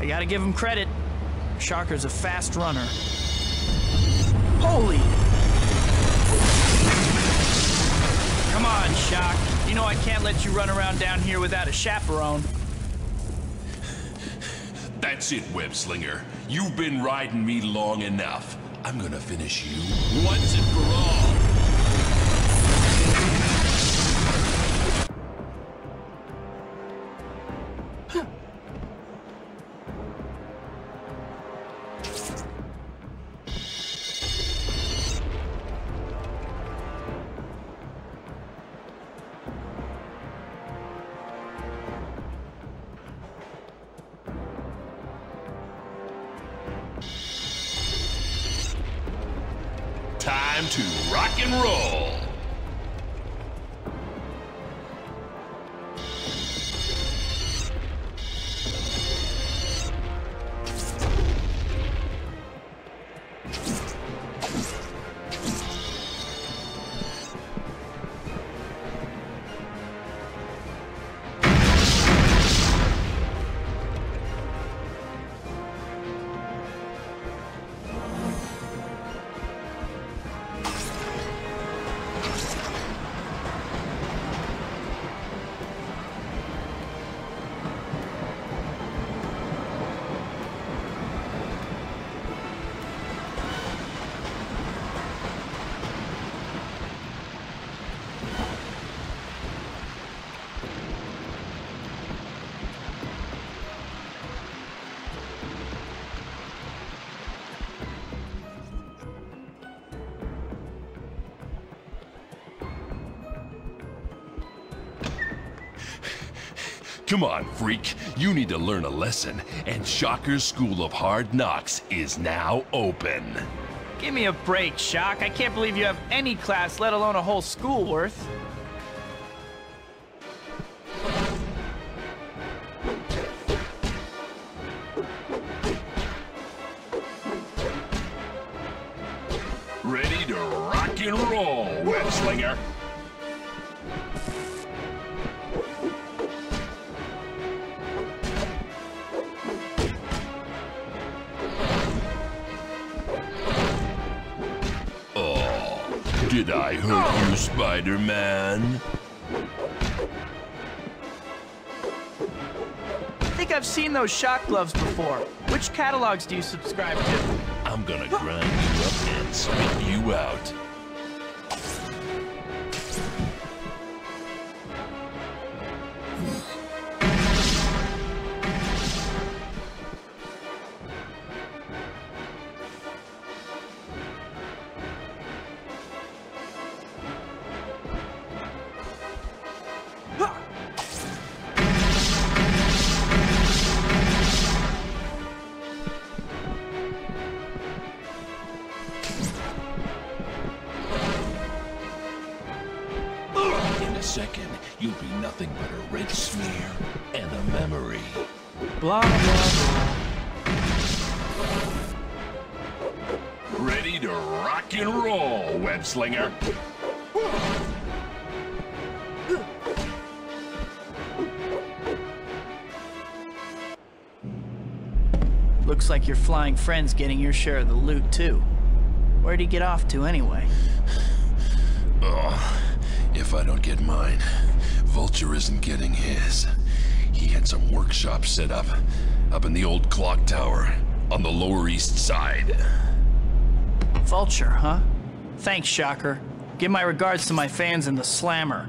I gotta give him credit. Shocker's a fast runner. Holy! Come on, Shock. You know I can't let you run around down here without a chaperone. That's it, Web Slinger. You've been riding me long enough. I'm gonna finish you once and for all. Time to rock and roll. Come on, freak. You need to learn a lesson, and Shocker's School of Hard Knocks is now open. Give me a break, Shock. I can't believe you have any class, let alone a whole school worth. Ready to rock and roll, Web Slinger. Did I hurt you, Spider-Man? I think I've seen those shock gloves before. Which catalogs do you subscribe to? I'm gonna grind you up and spit you out. Second, you'll be nothing but a red smear and a memory. Blah, blah, blah. Ready to rock and roll, Web Slinger. Looks like your flying friend's getting your share of the loot, too. Where'd he get off to, anyway? Oh, if I don't get mine, Vulture isn't getting his. He had some workshop set up, up in the old clock tower, on the Lower East Side. Vulture, huh? Thanks, Shocker. Give my regards to my fans in the Slammer.